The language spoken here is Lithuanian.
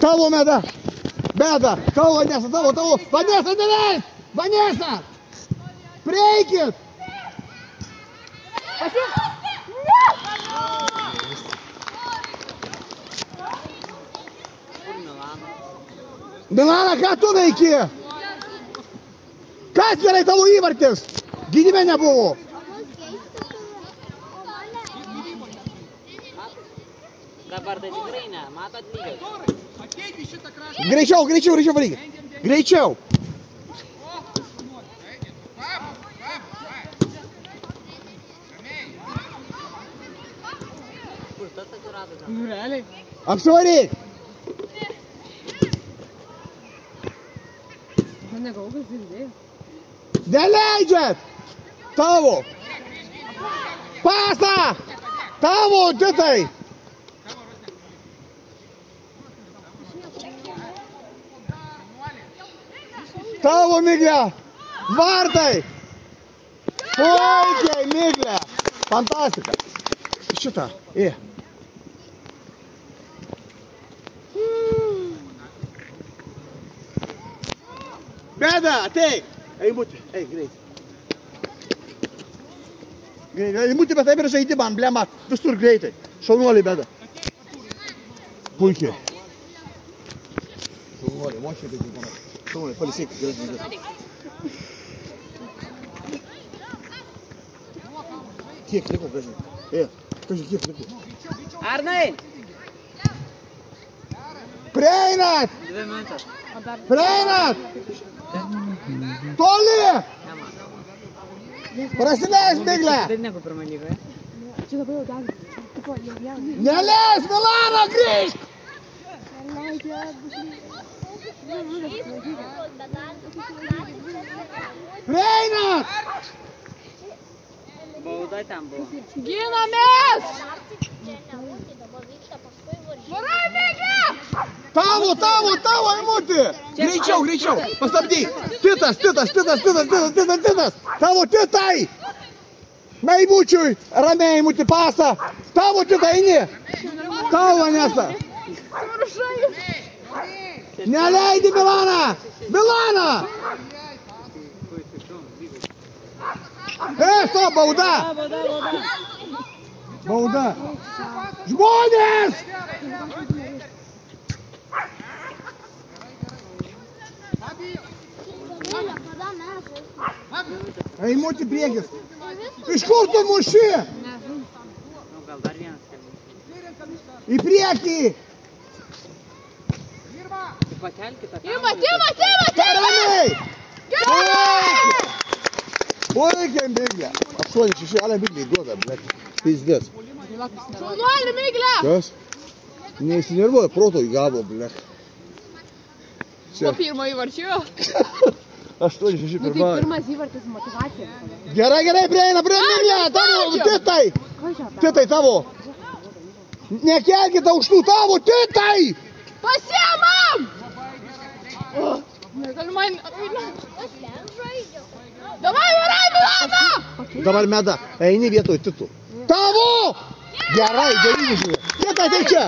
Tavo meda. Beda. Tavo Vanesa, tavo, tavo. Vanesa, neleis. Vanesa. Prieikit. Milana, ką tu veiki? Kas gerai tavo įvartis? Gynime nebuvo. Dabar tai tikrai ne, matot lygiai. Ateik į šitą kraštą. Greičiau, greičiau, greičiau varykit. Greičiau. Pablo, Pablo, Ramiai. Kur tas atsirado? ten? Nu, realiai. Apsivaryk. Man negavau, kas girdėjo. Neleidžiat. Tavo. Pasą. Tavo, titai. Tavo, Miglė. Vartai. Puikiai, Miglė. Fantastika. Šitą. Į. Bėda, ateik. Eimutė, eik greit. Eimutė, bet taip ir žaidi man, blema, visur greitai. Šaunuoliai bėda. Puikiai. Šaunuoliai, močiai taip man. Šaunuoliai, palisėk. Gerai, gerai. Kiek liko, gražiai? E, kažkai kiek liko. Arnai! Prieinat! Dvi minutės. Prieinat! Toli! Prasileis, Miglė! Taip negu per maniką. Prieinat! Bauda ten buvo. Ginamės! Varai, Miglė! Tavo, tavo, tavo, Eimutė! Greičiau, greičiau! Pastabdyk! Titas, titas, titas, titas, titas, titas, titas! Tavo titai! Meibučiui, ramiai, Eimutė, pasą! Tavo titai, eini! Tavo, Nesa! Neleidi Milaną! Milaną! E, stop, bauda! Bauda, bauda. Bauda! Žmonės! Eimutė priekis! Iš kur tu muši? Nu, gal dar vienas kelias. Į priekį! Tai pakelkit tą Ima, Tima, Tima, Tima! Ramiai! Puikiai! Puikiai, Miglė! 8-6, ale Miglė duoda, bet pizdės. Šaunuolį, Miglė! Kas? Neįsinervuoja, proto įgavo, ble. Po Čia pirmo įvarčio. 8-6 Nu tai pirma. pirmas įvartis motivacija. Gerai, gerai, prieina prie Miglė! Tavo, titai! Titai tavo! Nekelkite aukštų tavo, titai! Pasiemam! Negaliu man... Davai, varai, Milano! Dabar meda, eini vietoj titų. Tavo! Gerai, devyni žiūrė. Titai, tai čia.